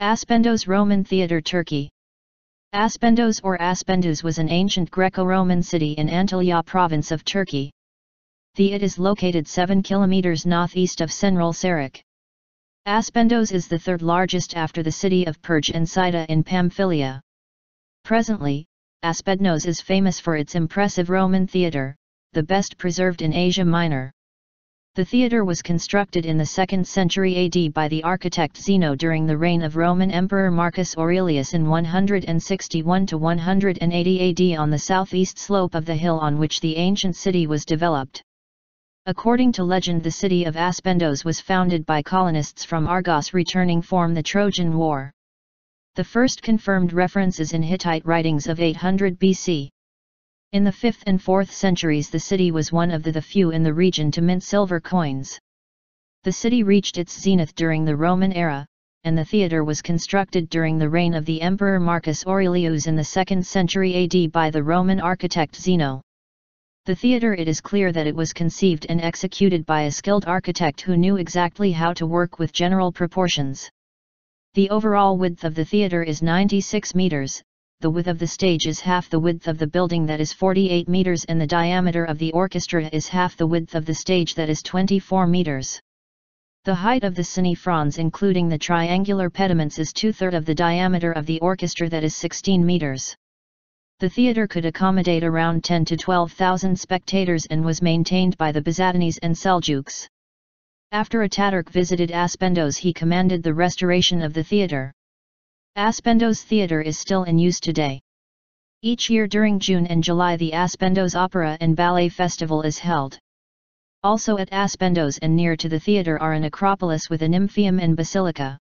Aspendos Roman Theatre Turkey Aspendos or Aspendus was an ancient Greco-Roman city in Antalya province of Turkey. The it is located 7 kilometers northeast of Central Serik. Aspendos is the third largest after the city of Perge and Sida in Pamphylia. Presently, Aspendos is famous for its impressive Roman theatre, the best preserved in Asia Minor. The theatre was constructed in the 2nd century AD by the architect Zeno during the reign of Roman Emperor Marcus Aurelius in 161 to 180 AD on the southeast slope of the hill on which the ancient city was developed. According to legend the city of Aspendos was founded by colonists from Argos returning from the Trojan War. The first confirmed reference is in Hittite writings of 800 BC. In the 5th and 4th centuries the city was one of the, the few in the region to mint silver coins. The city reached its zenith during the Roman era, and the theatre was constructed during the reign of the Emperor Marcus Aurelius in the 2nd century AD by the Roman architect Zeno. The theatre it is clear that it was conceived and executed by a skilled architect who knew exactly how to work with general proportions. The overall width of the theatre is 96 meters, the width of the stage is half the width of the building that is 48 meters and the diameter of the orchestra is half the width of the stage that is 24 meters. The height of the scaenae frons including the triangular pediments is two-thirds of the diameter of the orchestra that is 16 meters. The theatre could accommodate around 10 to 12,000 spectators and was maintained by the Byzantines and Seljuks. After Ataturk visited Aspendos he commanded the restoration of the theatre. Aspendos Theatre is still in use today. Each year during June and July the Aspendos Opera and Ballet Festival is held. Also at Aspendos and near to the theatre are an acropolis with a nymphaeum and basilica.